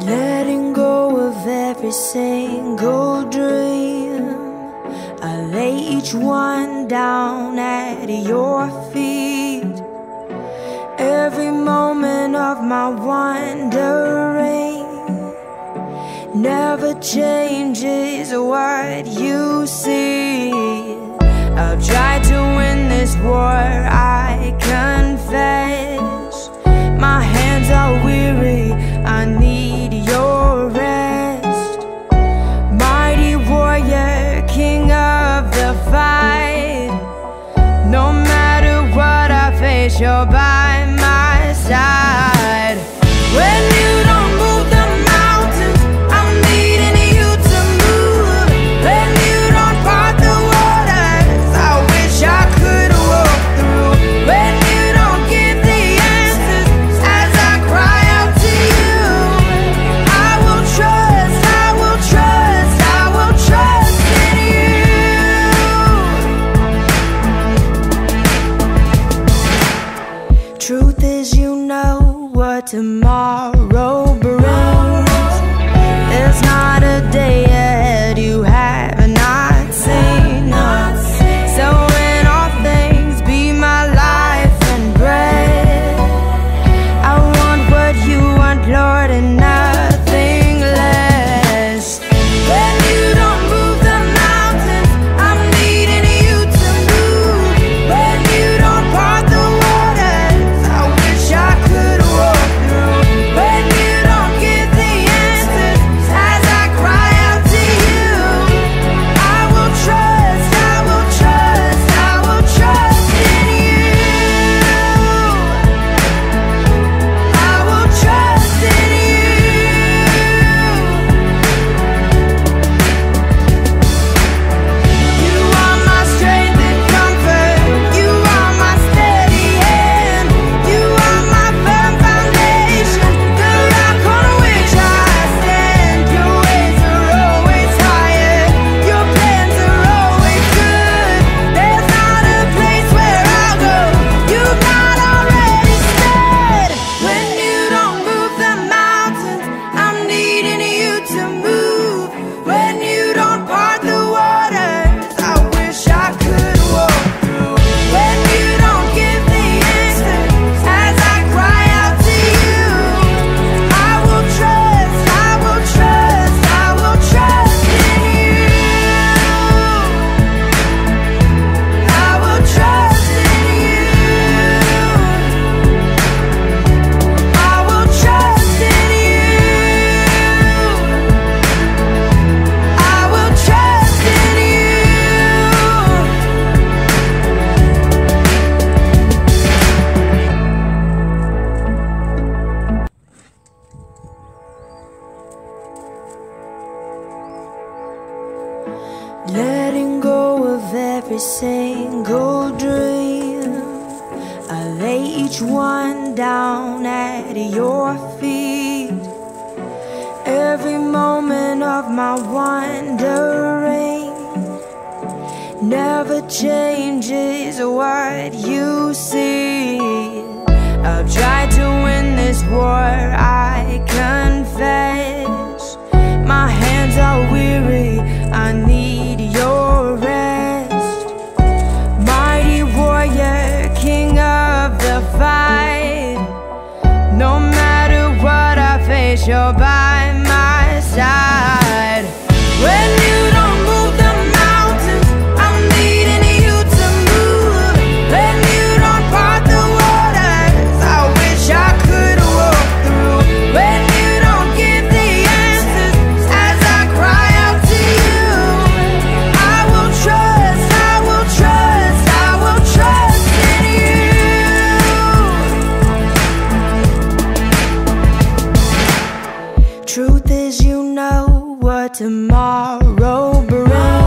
Letting go of every single dream. I lay each one down at your feet. Every moment of my wandering Never changes what you see. No matter what I face, you're by my side. tomorrow brings. It's not Letting go of every single dream. I lay each one down at your feet. Every moment of my wandering Never changes what you see. I've tried to win this war I can what tomorrow brings.